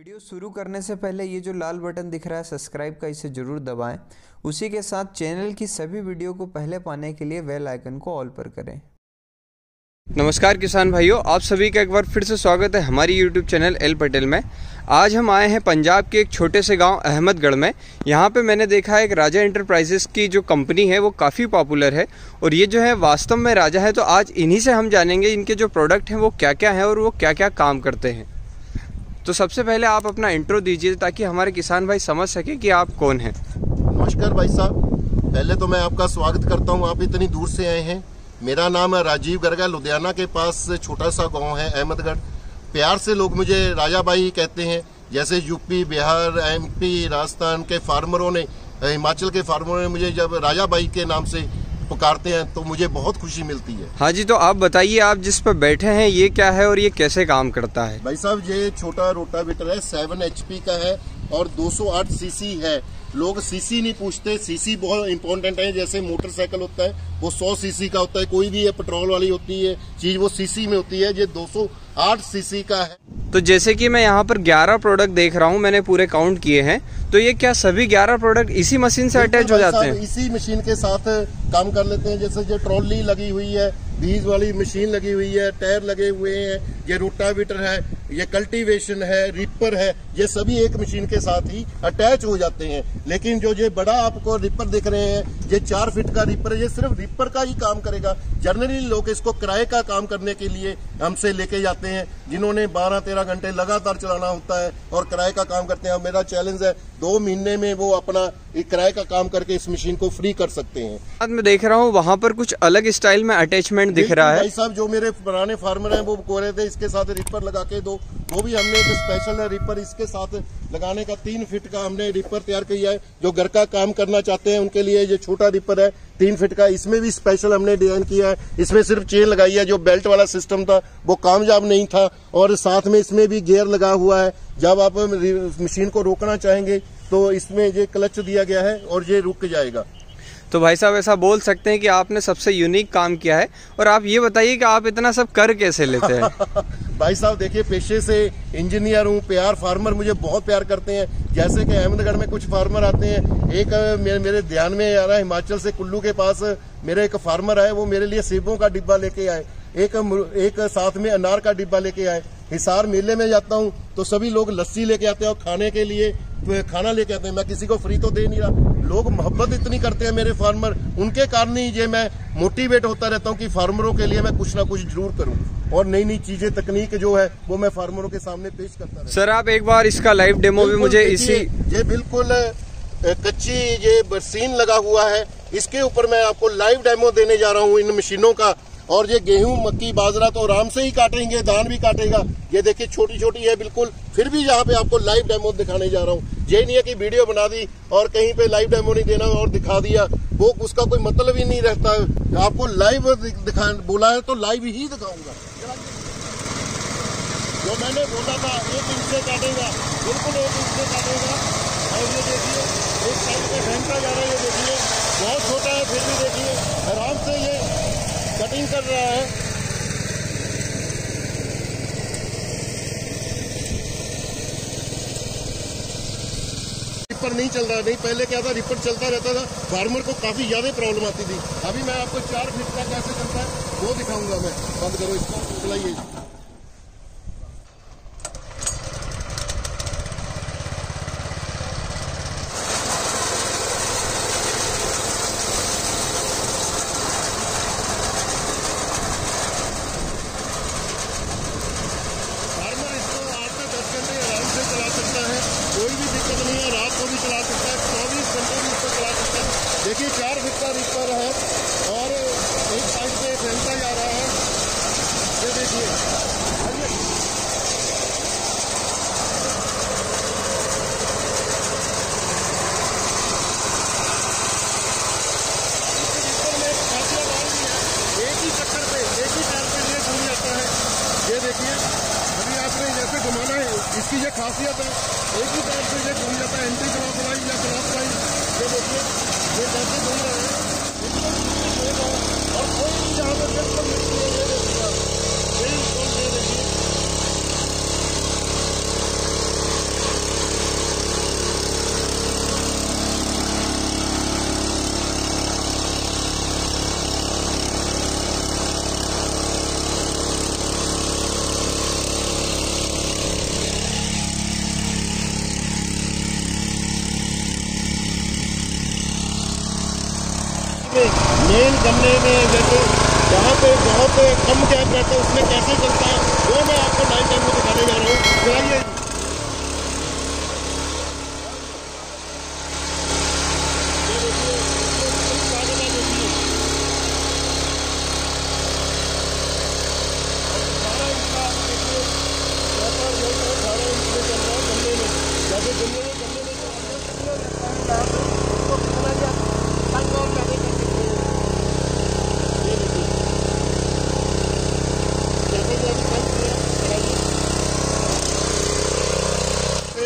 Video शुरू करने से पहले ये जो लाल बटन दिख रहा है सब्सक्राइब का इसे ज़रूर दबाएँ। उसी के साथ चैनल की सभी वीडियो को पहले पाने के लिए वेल आइकन को ऑल पर करें। नमस्कार किसान भाइयों, आप सभी का एक बार फिर से स्वागत है हमारी यूट्यूब चैनल एल पटेल में। आज हम आए हैं पंजाब के एक छोटे से गाँव अहमदगढ़ में। यहाँ पे मैंने देखा है एक राजा इंटरप्राइजेस की जो कंपनी है, वो काफ़ी पॉपुलर है। और ये जो है, वास्तव में राजा है तो आज इन्हीं से हम जानेंगे इनके जो प्रोडक्ट हैं, वो क्या क्या हैं और वो क्या क्या काम करते हैं। तो सबसे पहले आप अपना इंट्रो दीजिए ताकि हमारे किसान भाई समझ सके कि आप कौन हैं। नमस्कार भाई साहब। पहले तो मैं आपका स्वागत करता हूँ। आप इतनी दूर से आए हैं। मेरा नाम है राजीव गर्गा। लुधियाना के पास छोटा सा गाँव है, अहमदगढ़। प्यार से लोग मुझे राजा भाई कहते हैं। जैसे यूपी, बिहार, एमपी, राजस्थान के फार्मरों ने, हिमाचल के फार्मरों ने मुझे जब राजा भाई के नाम से पुकारते हैं तो मुझे बहुत खुशी मिलती है। हाँ जी तो आप बताइए आप जिस पर बैठे हैं ये क्या है और ये कैसे काम करता है? भाई साहब ये छोटा रोटावेटर है सेवन एच का है और 208 सीसी है। लोग सीसी नहीं पूछते सीसी बहुत इंपॉर्टेंट है जैसे मोटरसाइकिल होता है वो 100 सीसी का होता है कोई भी है पेट्रोल वाली होती है चीज़ वो सीसी में होती है ये 208 सीसी का है। तो जैसे कि मैं यहाँ पर 11 प्रोडक्ट देख रहा हूँ मैंने पूरे काउंट किए हैं तो ये क्या सभी 11 प्रोडक्ट इसी मशीन से अटैच हो जाते हैं? इसी मशीन के साथ काम कर लेते हैं जैसे जो ट्रॉली लगी हुई है बीज वाली मशीन लगी हुई है टायर लगे हुए हैं ये रोटावेटर है ये कल्टीवेशन है, रिपर है, ये सभी एक मशीन के साथ ही अटैच हो जाते हैं। लेकिन जो ये बड़ा आपको रिपर दिख रहे हैं, ये चार फिट का रिपर है, ये सिर्फ़ रिपर का ही काम करेगा। जनरली लोग इसको किराए का काम करने के लिए हमसे लेके जाते हैं, जिन्होंने बारह तेरह घंटे लगातार चलाना होता है और किराए का काम करते हैं। मेरा चैलेंज है दो महीने में वो अपना एक किराए का काम करके इस मशीन को फ्री कर सकते हैं। आज मैं देख रहा हूँ वहाँ पर कुछ अलग स्टाइल में अटैचमेंट दिख रहा है। भाई साहब जो मेरे पुराने फार्मर हैं वो कह रहे थे इसके साथ रिपर लगा के दो। वो भी हमने एक स्पेशल रिपर इसके साथ लगाने का तीन फिट का हमने रिपर तैयार किया है, जो घर का काम करना चाहते हैं उनके लिए ये छोटा रिपर है, तीन फिट का। इसमें भी स्पेशल हमने डिज़ाइन किया है। इसमें सिर्फ़ चेन लगाई है, जो बेल्ट वाला सिस्टम था, वो कामयाब नहीं था। और साथ में इसमें भी गेयर लगा हुआ है। जब आप मशीन को रोकना चाहेंगे तो इसमें ये क्लच दिया गया है और ये रुक जाएगा। तो भाई साहब ऐसा बोल सकते हैं कि आपने सबसे यूनिक काम किया है। और आप ये बताइए कि आप इतना सब कर कैसे लेते हैं? भाई साहब देखिए पेशे से इंजीनियर हूँ प्यार फार्मर मुझे बहुत प्यार करते हैं। जैसे कि अहमदगढ़ में कुछ फार्मर आते हैं। एक मेरे, ध्यान में आ रहा है हिमाचल से कुल्लू के पास मेरे एक फार्मर है वो मेरे लिए सेबों का डिब्बा लेके आए। एक एक साथ में अनार का डिब्बा लेके आए। हिसार मेले में जाता हूँ तो सभी लोग लस्सी लेके आते हैं और खाने के लिए खाना लेके आते हैं। मैं किसी को फ्री तो दे नहीं रहा। लोग मोहब्बत इतनी करते हैं मेरे फार्मर उनके कारण ही ये मैं मोटिवेट होता रहता हूँ कि फार्मरों के लिए मैं कुछ ना कुछ ज़रूर करूँ। और नई नई चीज़ें तकनीक जो है वो मैं फार्मरों के सामने पेश करता सर आप एक बार इसका लाइव डेमो भी मुझे इसी ये बिल्कुल कच्ची ये बरसीन लगा हुआ है। इसके ऊपर मैं आपको लाइव डेमो देने जा रहा हूँ इन मशीनों का। और ये गेहूँ, मक्की, बाजरा तो आराम से ही काटेंगे, धान भी काटेगा। ये देखिए छोटी छोटी है, बिल्कुल। फिर भी यहाँ पे आपको लाइव डेमो दिखाने जा रहा हूँ। ये नहीं है कि वीडियो बना दी और कहीं पे लाइव डेमो नहीं देना और दिखा दिया। वो उसका कोई मतलब ही नहीं रहता। आपको लाइव दिखा, बोला है तो लाइव ही दिखाऊँगा। जो मैंने बोला था, एक इंच से काटेगा, बिल्कुल एक इंच से काटेगा। और ये देखिए, एक साइड पे फेंकता जा रहा है, ये देखिए। बहुत छोटा है, फिर भी देखिए। आराम से ये कटिंग कर रहा है। रिपर नहीं चल रहा नहीं, पहले क्या था रिपर चलता रहता था। फार्मर को काफ़ी ज़्यादा प्रॉब्लम आती थी। अभी मैं आपको चार फीट का कैसे चलता है वो दिखाऊँगा मैं। बंद करो इसको, चलाइए। देखिए, चार फिट का रिपर है और एक साइड से फैलता जा रहा है। ये देखिए। इसकी ये खासियत है, एक ही टायर पे ये घूम जाता है एंट्री क्लॉक लाइन या क्लॉक लाइन ये देखिए। ये कैसे घूम रहे हैं। और कोई भी जहाँ पर बिल्कुल मिट्टी है ये देखिए यही कौन दे देखिए में गन्ने में जैसे जहाँ पे बहुत कम गैप रहता है उसमें कैसे चलता है वो मैं आपको नाइन टाइम में दिखाने जा रहा हूँ चलिए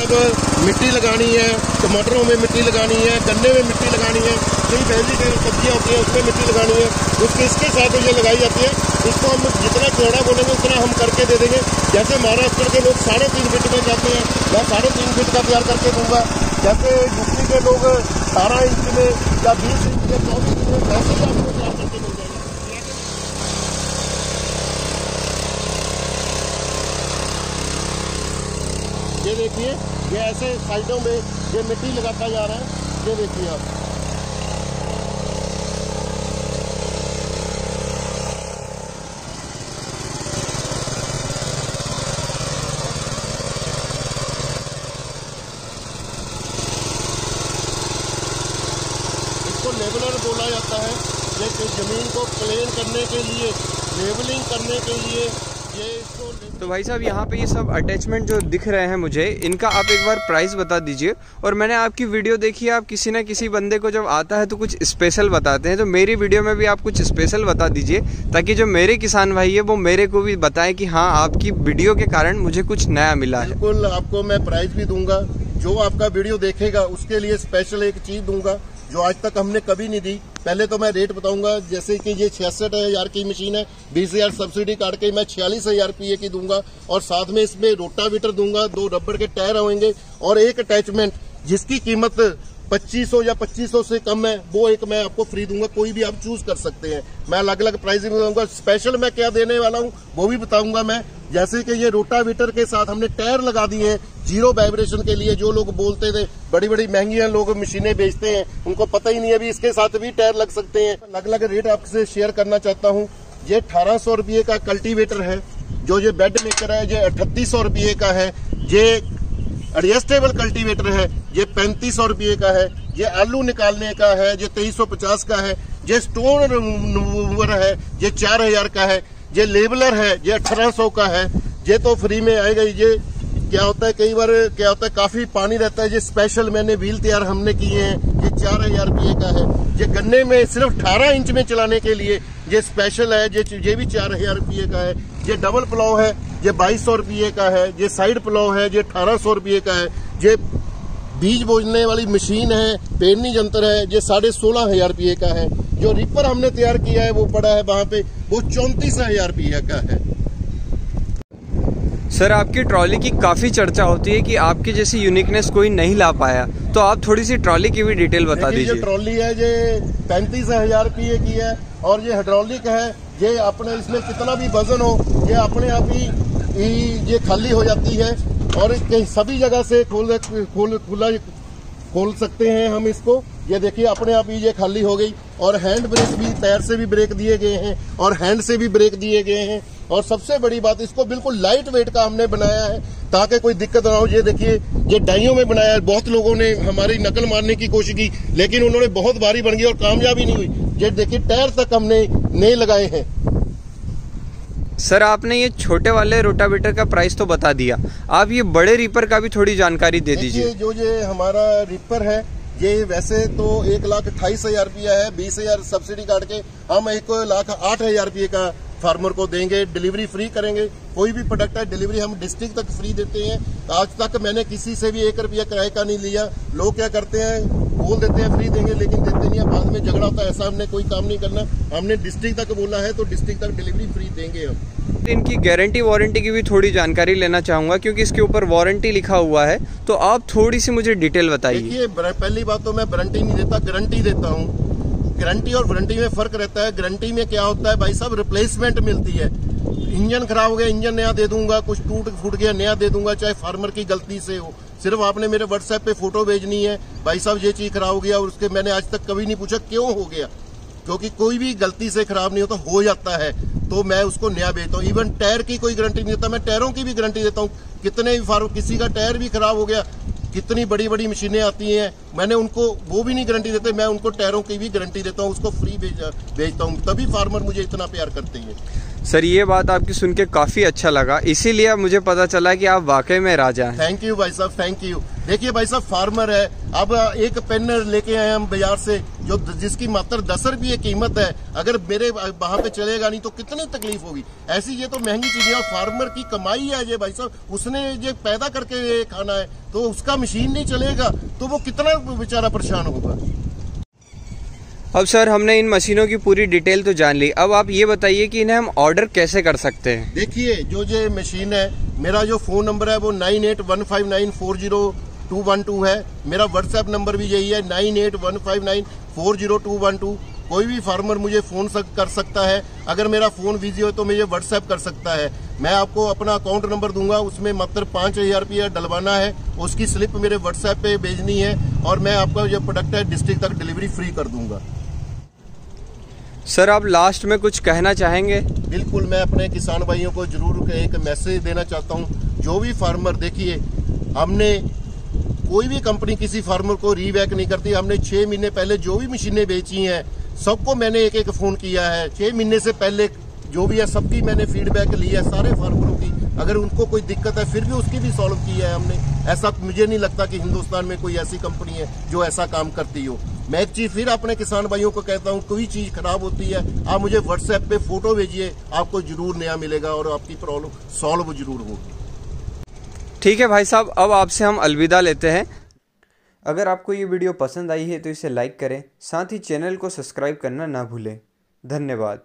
अब मिट्टी लगानी है, टमाटरों में मिट्टी लगानी है, गन्ने में मिट्टी लगानी है, कई पहली कई सब्ज़ियाँ होती हैं, उसमें मिट्टी लगानी है। उसके, इसके साथ ये लगाई जाती है, इसको हम जितना चौड़ा बोलेंगे, उतना हम करके दे देंगे। जैसे महाराष्ट्र के लोग साढ़े तीन फीट में जाते हैं, मैं साढ़े तीन फीट का तैयार करके दूँगा। जैसे यूपी के लोग अठारह इंच में या बीस इंच में, चौबीस इंच में वैसे ही आपको तैयार करके मिल जाएगा ये देखिए ये ऐसे साइडों में ये मिट्टी लगाता जा रहा है। ये देखिए आप। लेवलर बोला जाता है कि ज़मीन को प्लेन करने के लिए लेवलिंग करने के लिए तो भाई साहब, यहाँ पे ये सब अटैचमेंट जो दिख रहे हैं मुझे, इनका आप एक बार प्राइस बता दीजिए। और मैंने आपकी वीडियो देखी है, आप किसी ना किसी बंदे को जब आता है तो कुछ स्पेशल बताते हैं। तो मेरी वीडियो में भी आप कुछ स्पेशल बता दीजिए, ताकि जो मेरे किसान भाई है, वो मेरे को भी बताएँ कि हाँ आपकी वीडियो के कारण मुझे कुछ नया मिला है। बिल्कुल, आपको मैं प्राइस भी दूँगा। जो आपका वीडियो देखेगा, उसके लिए स्पेशल एक चीज़ दूँगा, जो आज तक हमने कभी नहीं दी। पहले तो मैं रेट बताऊँगा, जैसे कि ये छियासठ हज़ार की मशीन है, बीस हज़ार सब्सिडी काट के मैं छियालीस हज़ार रुपये की दूँगा, और साथ में इसमें रोटावीटर दूँगा, दो रबड़ के टायर होंगे, और एक अटैचमेंट जिसकी कीमत 2500 या 2500 से कम है, वो एक मैं आपको फ्री दूँगा, कोई भी आप चूज़ कर सकते हैं। मैं अलग अलग प्राइस में बताऊँगा स्पेशल मैं क्या देने वाला हूँ, वो भी बताऊँगा मैं जैसे कि ये रोटावीटर के साथ हमने टायर लगा दिए हैं, ज़ीरो वाइब्रेशन के लिए जो लोग बोलते थे बड़ी बड़ी महँगी लोग मशीनें बेचते हैं, उनको पता ही नहीं अभी इसके साथ भी टायर लग सकते हैं। अलग अलग रेट आपसे शेयर करना चाहता हूँ। ये अठारह सौ रुपये का कल्टीवेटर है, जो ये बेड मेकर है, ये अठतीस सौ रुपये का है। ये एडजस्टेबल कल्टीवेटर है, ये पैंतीस सौ रुपये का है। ये आलू निकालने का है, ये तेईस सौ पचास का है। ये स्टोन रिमूवर है, ये चार हज़ार का है। ये लेबलर है ये अठारह सौ का है ये तो फ्री में आएगा ये क्या होता है कई बार क्या होता है काफ़ी पानी रहता है ये स्पेशल मैंने व्हील तैयार हमने किए हैं ये चार हज़ार रुपये का है ये गन्ने में सिर्फ़ अठारह इंच में चलाने के लिए ये स्पेशल है ये ये भी चार हज़ार रुपये का है ये डबल प्लाव है ये बाईस सौ रुपये का है ये साइड प्लाव है ये अठारह सौ रुपये का है ये बीज बोझने वाली मशीन है पेरनी जंतर है ये साढ़े सोलह हज़ार रुपये का है। जो रिपर हमने तैयार किया है वो पड़ा है वहाँ पे वो चौंतीस हज़ार रुपये का है। सर आपकी ट्रॉली की काफ़ी चर्चा होती है कि आपकी जैसी यूनिकनेस कोई नहीं ला पाया। तो आप थोड़ी सी ट्रॉली की भी डिटेल बता दीजिए। ट्रॉली है ये पैंतीस हज़ार रुपये की है और ये हाइड्रोलिक है ये अपने इसमें कितना भी वज़न हो ये अपने आप ही ये खाली हो जाती है और कहीं सभी जगह से खोल खोल, खुला खोल सकते हैं हम इसको। ये देखिए, अपने आप ही ये खाली हो गई और हैंड ब्रेक भी, पैर से भी ब्रेक दिए गए हैं और हैंड से भी ब्रेक दिए गए हैं। और सबसे बड़ी बात, इसको बिल्कुल लाइट वेट का हमने बनाया है ताकि कोई दिक्कत ना हो। ये देखिए, ये डाइयों में बनाया है। बहुत लोगों ने हमारी नकल मारने की कोशिश की, लेकिन उन्होंने बहुत भारी बन गई और कामयाबी नहीं हुई। ये देखिए, टायर तक हमने नहीं लगाए हैं। सर आपने ये छोटे वाले रोटावेटर का प्राइस तो बता दिया। आप ये बड़े रिपर का भी थोड़ी जानकारी दे दीजिए। जो ये हमारा रिपर है ये वैसे तो एक लाख अट्ठाईस हज़ार रुपया है बीस हज़ार सब्सिडी काट के हम एक लाख आठ हज़ार रुपये का फार्मर को देंगे डिलीवरी फ्री करेंगे कोई भी प्रोडक्ट है डिलीवरी हम डिस्ट्रिक्ट तक फ्री देते हैं। आज तक मैंने किसी से भी एक रुपया किराए का नहीं लिया। लोग क्या करते हैं बोल देते हैं फ्री देंगे लेकिन देते नहीं है। बाद में झगड़ा होता है ऐसा हमने कोई काम नहीं करना। हमने डिस्ट्रिक्ट तक बोला है तो डिस्ट्रिक्ट तक डिलीवरी फ्री देंगे हम। इनकी गारंटी वारंटी की भी थोड़ी जानकारी लेना चाहूँगा क्योंकि इसके ऊपर वारंटी लिखा हुआ है। तो आप थोड़ी सी मुझे डिटेल बताइए। पहली बात तो मैं वारंटी नहीं देता गारंटी देता हूँ। गारंटी और वारंटी में फ़र्क रहता है। गारंटी में क्या होता है भाई साहब? रिप्लेसमेंट मिलती है। इंजन खराब हो गया इंजन नया दे दूँगा, कुछ टूट फूट गया, नया दे दूँगा, चाहे फार्मर की गलती से हो। सिर्फ़ आपने मेरे व्हाट्सएप पे फ़ोटो भेजनी है। भाई साहब, ये चीज़ खराब हो गया और उसके मैंने आज तक कभी नहीं पूछा क्यों हो गया। क्योंकि कोई भी गलती से खराब नहीं होता, हो जाता है। तो मैं उसको नया भेजता हूँ। इवन टायर की कोई गारंटी नहीं देता मैं टायरों की भी गारंटी देता हूँ। कितने भी फार्म किसी का टायर भी खराब हो गया कितनी बड़ी बड़ी मशीनें आती हैं, मैंने उनको, वो भी नहीं गारंटी देते, मैं उनको टायरों की भी गारंटी देता हूँ, उसको फ्री भेजता हूँ। तभी फार्मर मुझे इतना प्यार करते हैं। सर, ये बात आपकी सुन के काफ़ी अच्छा लगा। इसीलिए मुझे पता चला कि आप वाकई में राजा हैं। थैंक यू भाई साहब थैंक यू देखिए भाई साहब फार्मर है। अब एक पेन लेके आए हम बाज़ार से, जो जिसकी मात्र दस रुपये कीमत है। अगर मेरे वहाँ पे चलेगा नहीं तो कितनी तकलीफ़ होगी? ऐसी ये तो महँगी चीज़ें और फार्मर की कमाई है ये भाई साहब। उसने ये पैदा करके ये खाना है तो उसका मशीन नहीं चलेगा तो वो कितना बेचारा परेशान होगा? अब सर, हमने इन मशीनों की पूरी डिटेल तो जान ली। अब आप ये बताइए कि इन्हें हम ऑर्डर कैसे कर सकते हैं? देखिए, जो ये मशीन है, मेरा जो फ़ोन नंबर है वो nine eight one five nine four zero two one two है। मेरा व्हाट्सएप नंबर भी यही है, nine eight one five nine four zero two one two. कोई भी फार्मर मुझे फ़ोन सक, कर सकता है। अगर मेरा फ़ोन बिज़ी हो तो मुझे व्हाट्सएप कर सकता है। मैं आपको अपना अकाउंट नंबर दूँगा, उसमें मात्र पाँच हज़ार रुपया डलवाना है। उसकी स्लिप मेरे व्हाट्सएप पे भेजनी है और मैं आपका जो प्रोडक्ट है, डिस्ट्रिक्ट तक डिलीवरी फ्री कर दूँगा। सर, आप लास्ट में कुछ कहना चाहेंगे? बिल्कुल, मैं अपने किसान भाइयों को ज़रूर एक मैसेज देना चाहता हूँ। जो भी फार्मर देखिए, हमने कोई भी कंपनी किसी फार्मर को रीवैक नहीं करती। हमने छह महीने पहले जो भी मशीनें बेची हैं, सबको मैंने एक एक फ़ोन किया है। छह महीने से पहले जो भी है, सबकी मैंने फीडबैक ली है सारे फार्मरों की। अगर उनको कोई दिक्कत है, फिर भी उसकी भी सॉल्व की है हमने। ऐसा मुझे नहीं लगता कि हिंदुस्तान में कोई ऐसी कंपनी है जो ऐसा काम करती हो। मैं एक चीज़ फिर अपने किसान भाइयों को कहता हूँ, कोई चीज़ खराब होती है, आप मुझे व्हाट्सएप पे फ़ोटो भेजिए, आपको ज़रूर नया मिलेगा और आपकी प्रॉब्लम सॉल्व ज़रूर होगी। ठीक है भाई साहब, अब आपसे हम अलविदा लेते हैं। अगर आपको ये वीडियो पसंद आई है तो इसे लाइक करें, साथ ही चैनल को सब्सक्राइब करना ना भूलें। धन्यवाद।